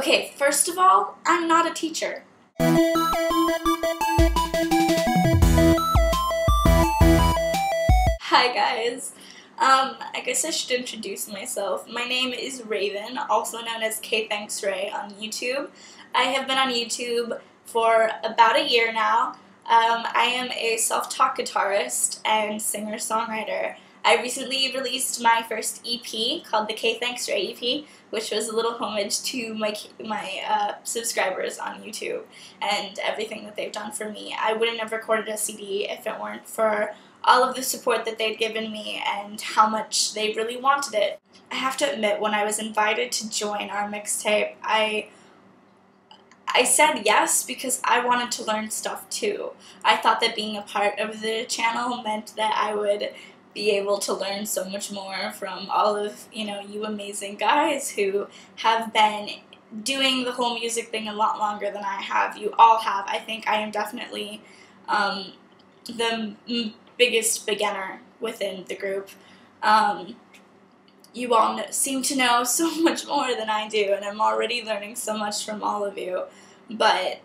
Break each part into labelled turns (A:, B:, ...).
A: Okay, first of all, I'm not a teacher. Hi guys. Um, I guess I should introduce myself. My name is Raven, also known as K Thanks Rae on YouTube. I have been on YouTube for about a year now. Um, I am a self-taught guitarist and singer-songwriter. I recently released my first EP called the K Thanks Rae EP, which was a little homage to my my uh, subscribers on YouTube and everything that they've done for me. I wouldn't have recorded a CD if it weren't for all of the support that they'd given me and how much they really wanted it. I have to admit, when I was invited to join OurMixtape, I I said yes because I wanted to learn stuff too. I thought that being a part of the channel meant that I would be able to learn so much more from all of, you know, you amazing guys who have been doing the whole music thing a lot longer than I have. You all have. I think I am definitely um, the biggest beginner within the group. Um, you all seem to know so much more than I do, and I'm already learning so much from all of you. But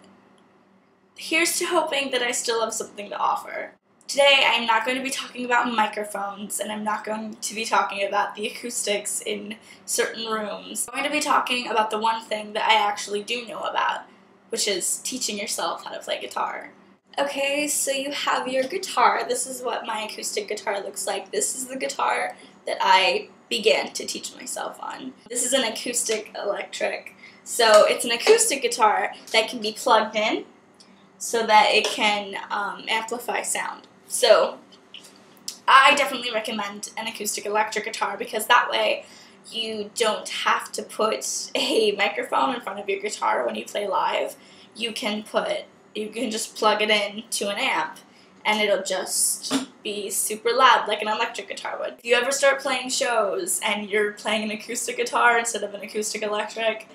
A: here's to hoping that I still have something to offer. Today, I'm not going to be talking about microphones, and I'm not going to be talking about the acoustics in certain rooms. I'm going to be talking about the one thing that I actually do know about, which is teaching yourself how to play guitar. Okay, so you have your guitar. This is what my acoustic guitar looks like. This is the guitar that I began to teach myself on. This is an acoustic electric. So it's an acoustic guitar that can be plugged in so that it can um, amplify sound. So I definitely recommend an acoustic electric guitar because that way you don't have to put a microphone in front of your guitar when you play live. You can put you can just plug it in to an amp and it'll just be super loud like an electric guitar would. If you ever start playing shows and you're playing an acoustic guitar instead of an acoustic electric,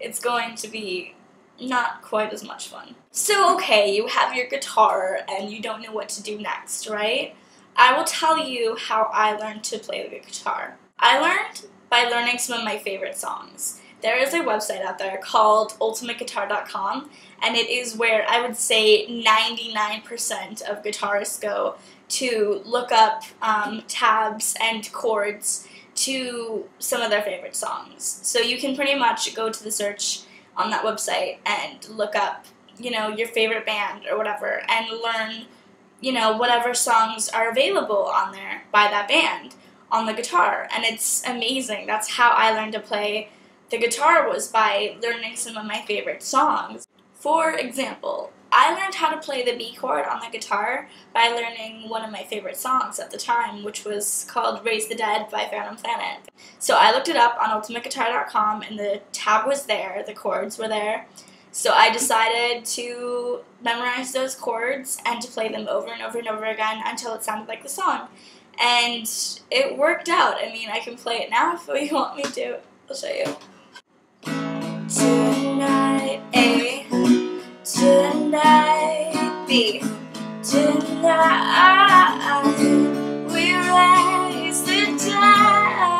A: it's going to be not quite as much fun. So okay, you have your guitar and you don't know what to do next, right? I will tell you how I learned to play the guitar. I learned by learning some of my favorite songs. There is a website out there called ultimateguitar.com and it is where I would say 99% of guitarists go to look up um, tabs and chords to some of their favorite songs. So you can pretty much go to the search on that website and look up, you know, your favorite band or whatever and learn, you know, whatever songs are available on there by that band on the guitar. And it's amazing. That's how I learned to play the guitar was by learning some of my favorite songs. For example, I learned how to play the B chord on the guitar by learning one of my favorite songs at the time, which was called Raise the Dead by Phantom Planet. So I looked it up on ultimateguitar.com and the tab was there, the chords were there. So I decided to memorize those chords and to play them over and over and over again until it sounded like the song. And it worked out. I mean, I can play it now if you want me to. I'll show you. Tonight, be tonight we raise the tide.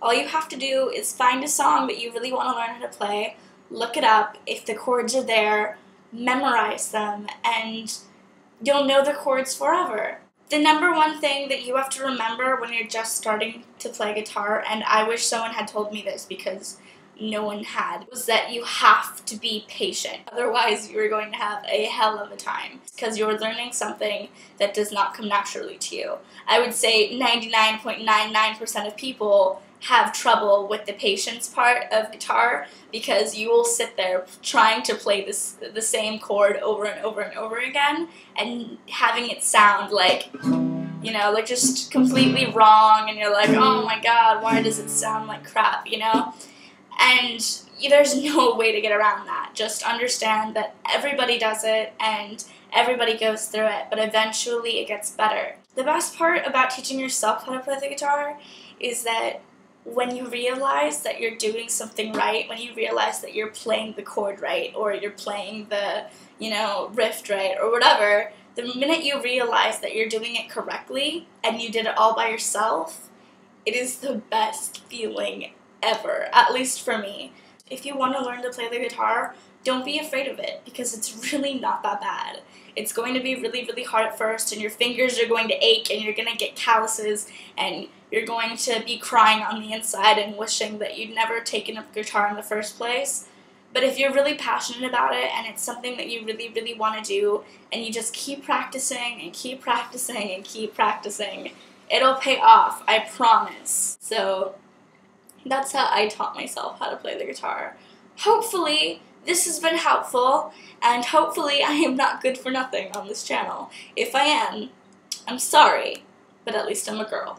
A: All you have to do is find a song that you really want to learn how to play look it up if the chords are there memorize them and you'll know the chords forever. The number one thing that you have to remember when you're just starting to play guitar, and I wish someone had told me this because no one had, was that you have to be patient. Otherwise, you're going to have a hell of a time because you're learning something that does not come naturally to you. I would say 99.99% of people have trouble with the patience part of guitar because you will sit there trying to play this the same chord over and over and over again and having it sound like you know like just completely wrong and you're like oh my god why does it sound like crap? You know? And there's no way to get around that. Just understand that everybody does it and everybody goes through it but eventually it gets better. The best part about teaching yourself how to play the guitar is that when you realize that you're doing something right, when you realize that you're playing the chord right, or you're playing the, you know, riff right, or whatever, the minute you realize that you're doing it correctly and you did it all by yourself, it is the best feeling ever, at least for me. If you want to learn to play the guitar, don't be afraid of it because it's really not that bad. It's going to be really, really hard at first, and your fingers are going to ache, and you're going to get calluses, and you're going to be crying on the inside and wishing that you'd never taken up guitar in the first place. But if you're really passionate about it and it's something that you really, really want to do, and you just keep practicing and keep practicing and keep practicing, it'll pay off, I promise. So that's how I taught myself how to play the guitar. Hopefully, this has been helpful, and hopefully I am not good for nothing on this channel. If I am, I'm sorry, but at least I'm a girl.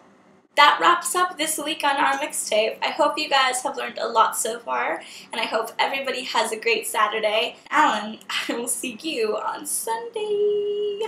A: That wraps up this week on OurMixtape. I hope you guys have learned a lot so far, and I hope everybody has a great Saturday. Alan, I will see you on Sunday.